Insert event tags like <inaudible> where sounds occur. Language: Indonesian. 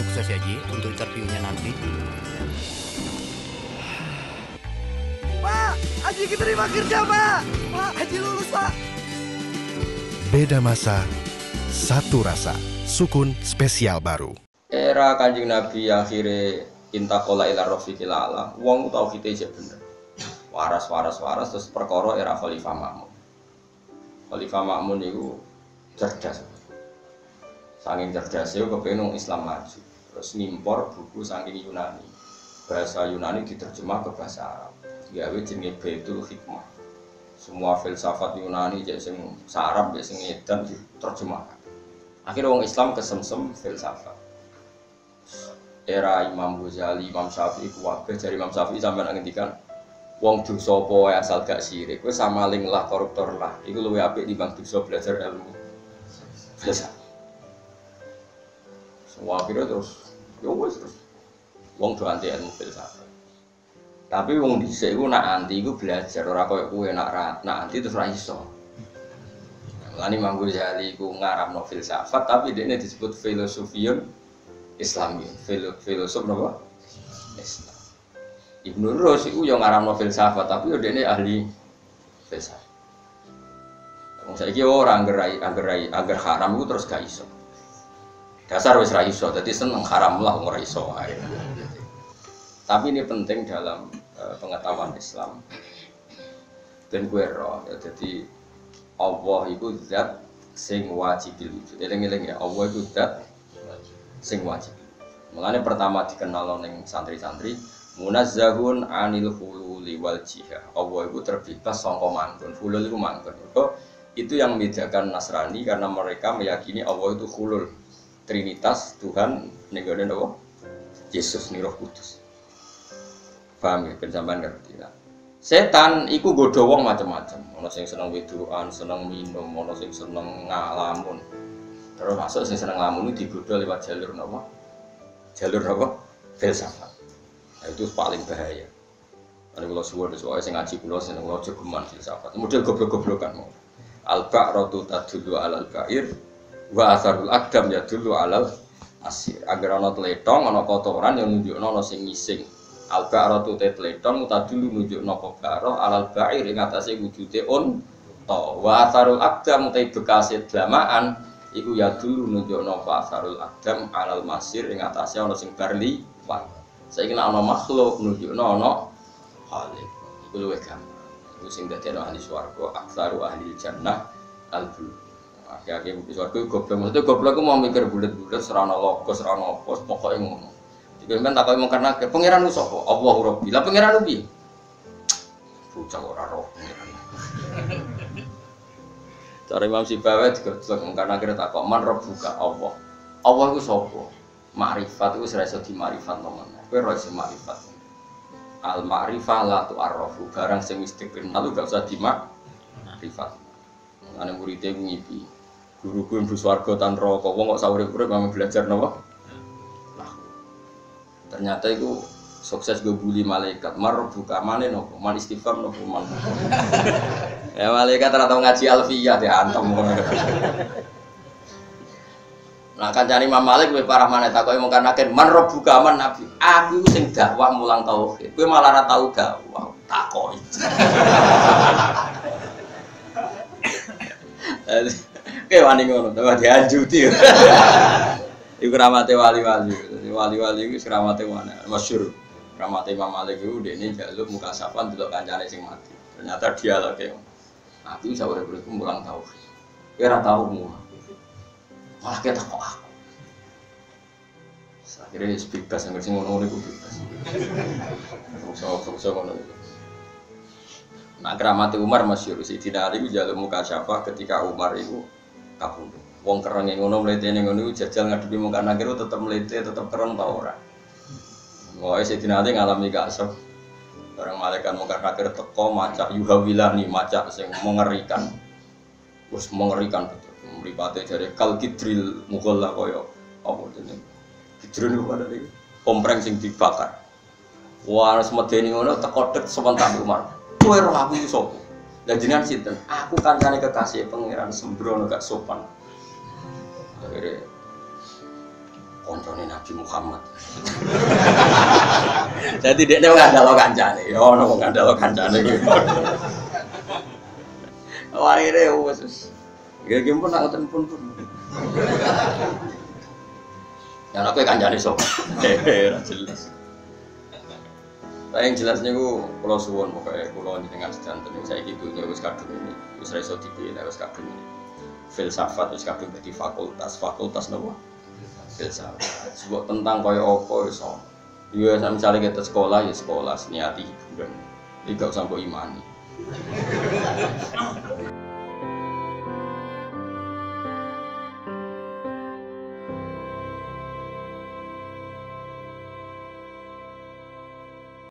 Sukses ya Ji untuk interviewnya nanti. Pak, Haji diterima kerja, Pak. Pak, Haji lulus, Pak. Beda masa, satu rasa. Sukun spesial baru. Era kanjeng Nabi akhirnya intakola ila rofiqil ala. Wong tau kita aja bener. Waras, waras, waras. Terus perkara era Khalifah Makmun. Khalifah Makmun itu cerdas. Saking cerdas itu kepengen Islam maju. Terus ngimpor buku saking Yunani. Bahasa Yunani diterjemah ke bahasa Arab. Gawe jenenge Baitul Hikmah. Semua filsafat Yunani jadi sing sarap, jadi sing edan diterjemahkan. Akhirnya orang Islam kesemsem filsafat. Era Imam Ghazali, Imam Syafi'i, kuwabe dari Imam Syafi'i sampai ngendikan wong dosa apa asal gak sirik, kowe samaling lah koruptor lah. Iku luwih apik timbang dosa belajar ilmu. Filsafat. Semua akhirnya terus, ya wes terus. Wong do anti ilmu filsafat. Tapi wong dhisik iku nak anti iku belajar ora koyo kowe nak ra, nak anti terus ra iso. Lani Imam Ghazali iku ngaramno filsafat tapi dia disebut filosofiun Islami, Filo, filosof napa? Islam. Ibnu Rus iku yo filsafat tapi yo dene ahli filsafat. Wong saiki ora angger angger angger haram iku terus gak iso. Dasar wis ra iso, dadi seneng haram lah ora iso ae. Tapi ini penting dalam uh, pengetahuan Islam. Dan gue roh, ya, jadi Allah itu zat sing wajib wujud. Eling-eling ya, Allah itu zat sing wajib. Mulane pertama dikenal ning santri-santri munazzahun anil hululi wal jihah. Allah itu terbebas sangka mangkun. Hulul itu. Kok itu yang membedakan Nasrani karena mereka meyakini Allah itu hulul. Trinitas Tuhan ning Allah. Yesus nih Roh Kudus. Paham ya, pensampean ngerti lah. Setan iku godho wong macam-macam. Ono sing seneng wedokan, seneng minum, ono sing seneng ngalamun. Terus masuk sing seneng ngalamun itu digodho lewat jalur napa? Jalur napa? Filsafat. Nah, itu paling bahaya. Ini kalau suwon soalnya sing ngaji kula seneng kula jogeman filsafat. Model goblok-goblokan mau. Al-ba'ratu tadullu alal ba'ir wa asarul akdam yadullu alal asir. Agar ana tletong, ana kotoran yang nunjukno ana sing ngising. Al ba'ratu tetleton dulu nunjuk nopo baro alal ba'ir ing atase on to wa asarul aqdam utai bekase dlamaan iku ya dulu nunjuk nopo asarul aqdam alal masir ing atase ana sing barli wan saiki nek ana makhluk nunjuk ana halik iku luwih gampang. Iku sing dadi ahli swarga aksaru ahli jannah al bulu Akhirnya bukti suarga goblok, maksudnya goblok aku mau mikir bulat-bulat, serana logos, serana apa, pokoknya ngono Sampeyan takoki mungkar nakir, pangeran ku sapa? Allahu Rabbi. Lah pangeran piye? Bocah ora roh pangeran. Cara Imam Sibawa digerjlek mungkar nakir takok man rabbuka Allah. Allah ku sapa? Makrifat iku ora iso dimarifat temen. Kowe ora iso makrifat. Al ma'rifah la tu'arrafu. Barang sing wis dikenal gak usah dimak makrifat. Ane muridé ku ngipi. Guruku yang swarga tan neraka. Wong kok sawure-urip belajar napa? ternyata itu sukses gue bully malaikat. Mar buka mana nopo man istighfar nopo man ya malaikat rata ngaji alfiyah ya antem nah kan cari Imam Malik gue parah mana tak kau mau karena man buka man nabi. Aku sing dakwah mulang tauhid. Gue malah rata tahu dakwah tak Oke, wani ngono, tapi dianjuti. <laughs> Iku ramate wali-wali. Wali-wali iku ramate mana? Masyhur. Ramate Imam Malik iku dene jaluk muka sapan delok kancane sing mati. Ternyata dia lagi. Aku bisa urip urip mulang tau. Kowe ora tau. Malah kita kok aku. Akhirnya bebas yang sing ngono iku bebas. Sok-sok ngono iku. Nah, keramati Umar masyhur si Dina Ali jaluk muka syafa ketika Umar itu kabundut. Wong kereng yang ngono melete yang ngono jajal ngadepi muka nakir tetap melete tetap kereng tau ora. Wah, si dinate ngalami kasep. Orang malaikat muka nakir teko macak nih macak sing mengerikan. Wes mengerikan betul. Mripate dari kal kidril mughalla koyo apa jenenge. Kidril niku ada iki. Kompreng sing dibakar. Wah, semedeni ngono teko dek sebentar Umar. Kowe roh aku sapa? Lah jenengan sinten? Aku kancane kekasih pangeran sembrono gak sopan akhirnya koncone Nabi Muhammad. <laughs> Jadi dia nggak ada lo kancane, ya ono nggak ada lo kancane gitu. Wah ini wes, ya gimana pun nak pun pun. Ya aku kancane <laughs> hehehe jelas. Tapi yang jelasnya ku kalau suwon pokoknya di tengah sedanten saya gitu nya wis kadung ini, wis reso dipilih wis kadung ini. Filsafat wis kadung di fakultas, fakultas nopo? Filsafat. Sebab tentang kaya apa wis ono. Ya misalnya kita sekolah ya sekolah niati hiburan. Tidak usah mbok imani. <laughs>